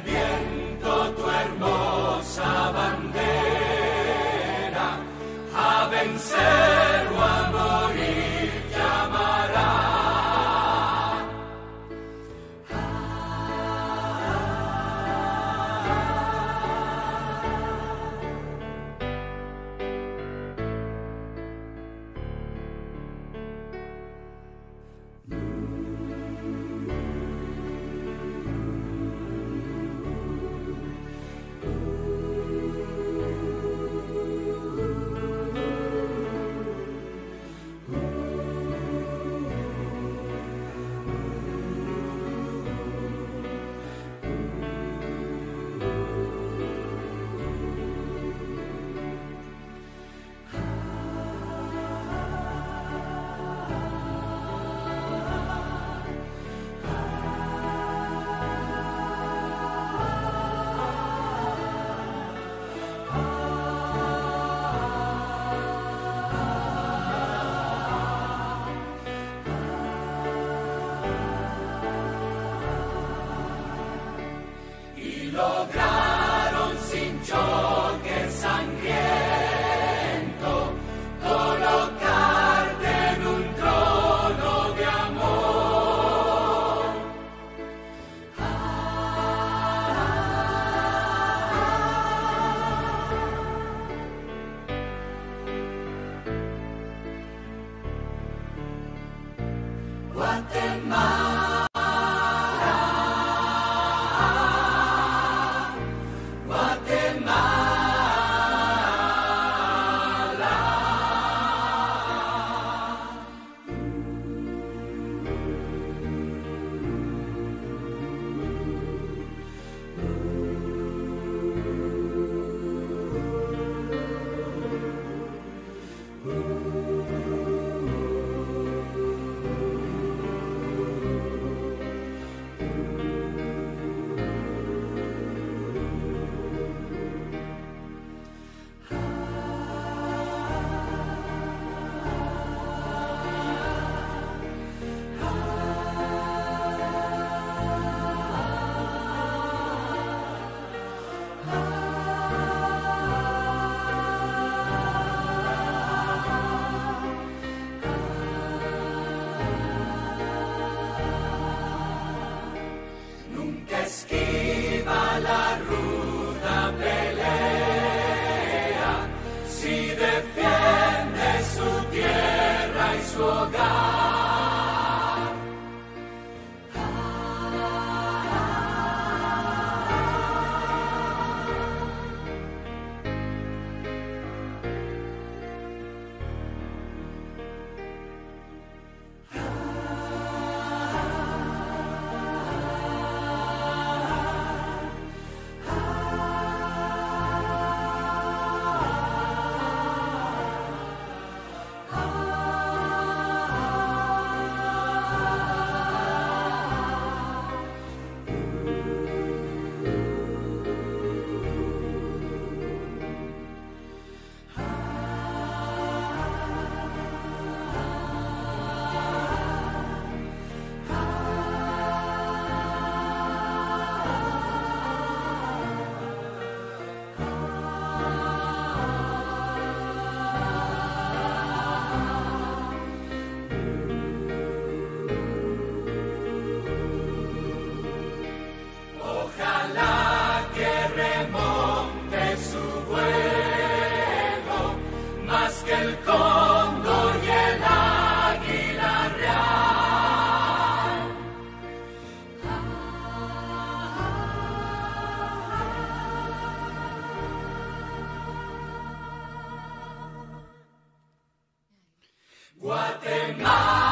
viento Guatemala. Guatemala.